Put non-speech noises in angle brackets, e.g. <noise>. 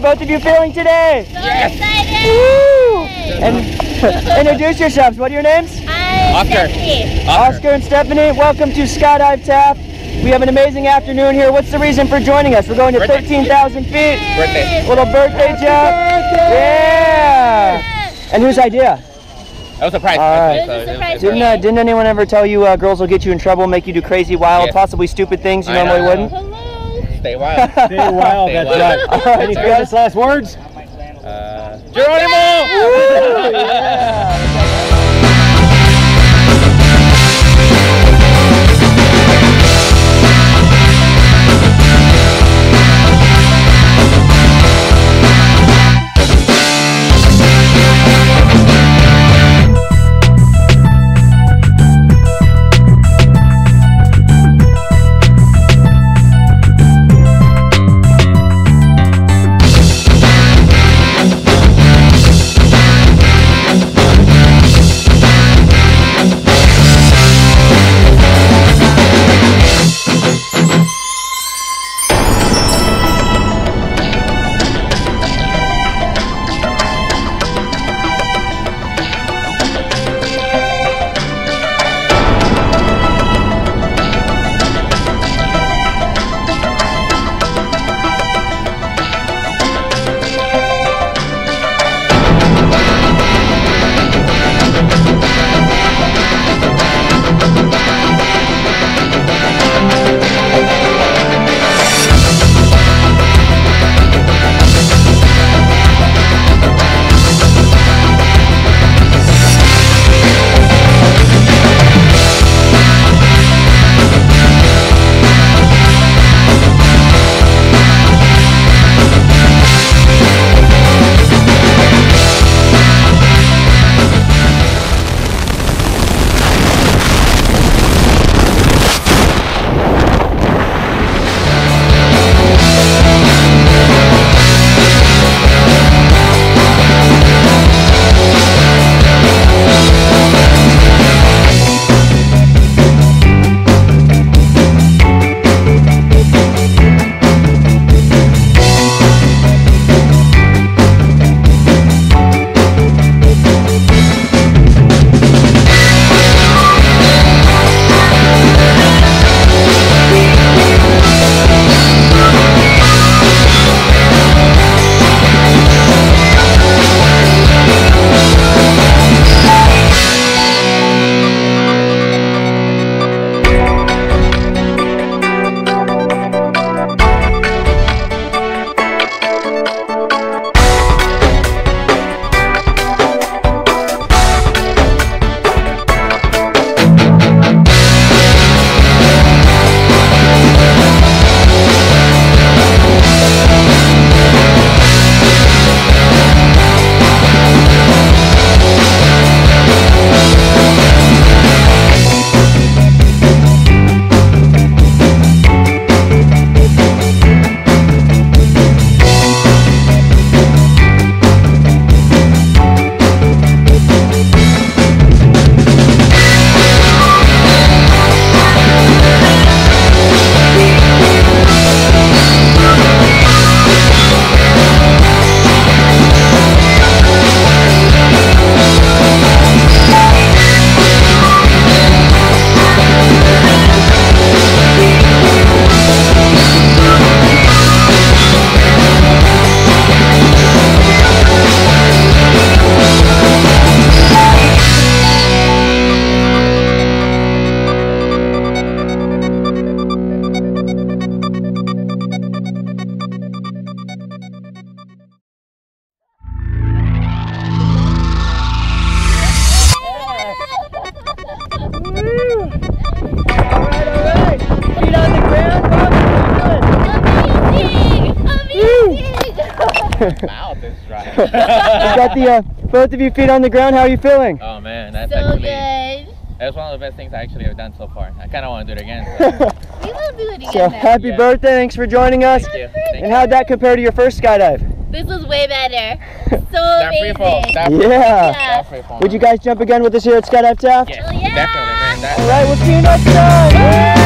both of you feeling today? So excited! Woo! And <laughs> introduce yourselves. What are your names? I'm Oscar. Stephanie. Oscar and Stephanie, welcome to Skydive Taft. We have an amazing afternoon here. What's the reason for joining us? We're going to 13,000 feet. Birthday. Little birthday jump. Yeah. And whose idea? That was a surprise. All right. It was a surprise Didn't, uh, didn't anyone ever tell you uh, girls will get you in trouble, make you do crazy, wild, Yes. possibly stupid things you I normally know. wouldn't? Stay wild. <laughs> Stay wild, Stay that's wild. right. <laughs> Any famous last words? Uh, Geronimo! <laughs> Yeah. <laughs> Mouth is dry. <laughs> you got the uh, both of you feet on the ground. How are you feeling? oh man, that's So actually good. that's one of the best things I actually have done so far. I kind of want to do it again. <laughs> So. We will do it again. so then. happy Yeah. birthday! Thanks for joining us. Thank you. Thank And how'd that compare to your first skydive? This was way better. So That amazing. fall. That Yeah. Yeah. free. Would you guys jump again with us here at Skydive Taft? Yes, Oh, yeah. definitely, man. All right, we'll see you next time. Woo!